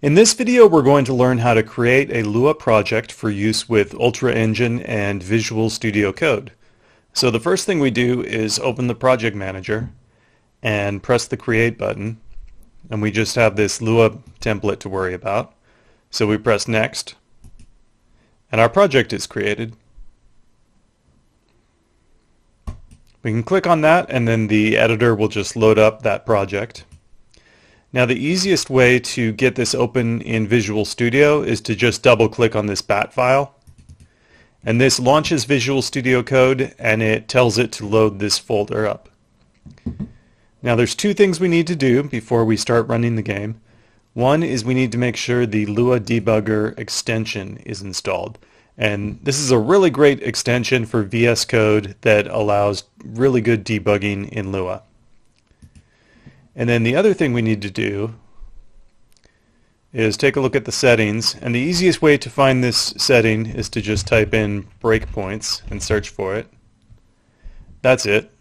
In this video we're going to learn how to create a Lua project for use with Ultra Engine and Visual Studio Code. So the first thing we do is open the project manager and press the create button and we just have this Lua template to worry about. So we press next and our project is created. We can click on that and then the editor will just load up that project. Now the easiest way to get this open in Visual Studio is to just double click on this bat file. And this launches Visual Studio Code and it tells it to load this folder up. Now there's two things we need to do before we start running the game. One is we need to make sure the Lua Debugger extension is installed. And this is a really great extension for VS Code that allows really good debugging in Lua. And then the other thing we need to do is take a look at the settings. And the easiest way to find this setting is to just type in breakpoints and search for it. That's it.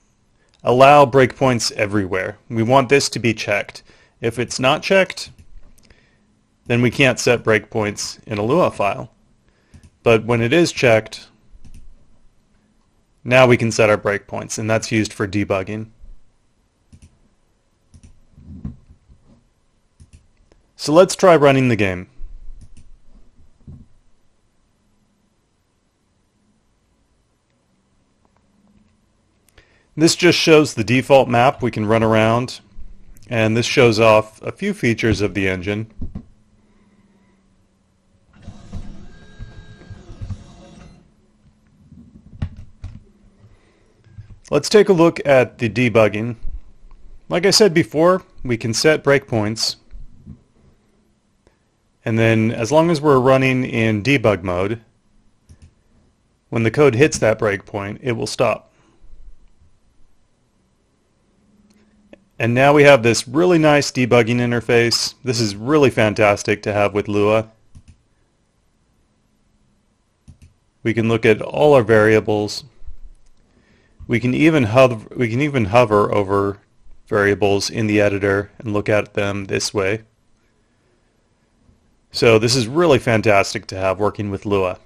Allow breakpoints everywhere. We want this to be checked. If it's not checked, then we can't set breakpoints in a Lua file. But when it is checked, now we can set our breakpoints, and that's used for debugging. So let's try running the game. This just shows the default map we can run around and this shows off a few features of the engine. Let's take a look at the debugging. Like I said before, we can set breakpoints and then as long as we're running in debug mode, when the code hits that breakpoint, it will stop. And now we have this really nice debugging interface. This is really fantastic to have with Lua. We can look at all our variables. We can even hover, we can even hover over variables in the editor and look at them this way. So this is really fantastic to have working with Lua.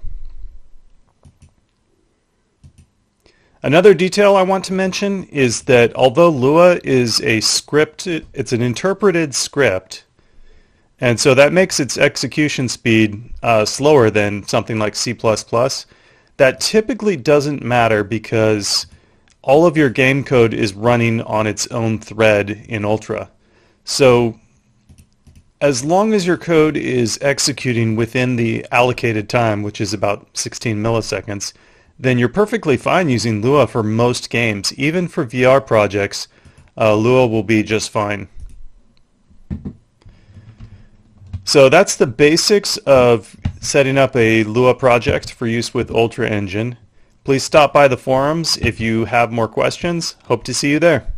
Another detail I want to mention is that although Lua is a script, it's an interpreted script, and so that makes its execution speed uh, slower than something like C++. That typically doesn't matter because all of your game code is running on its own thread in Ultra. So as long as your code is executing within the allocated time, which is about 16 milliseconds, then you're perfectly fine using Lua for most games. Even for VR projects, uh, Lua will be just fine. So that's the basics of setting up a Lua project for use with Ultra Engine. Please stop by the forums if you have more questions. Hope to see you there.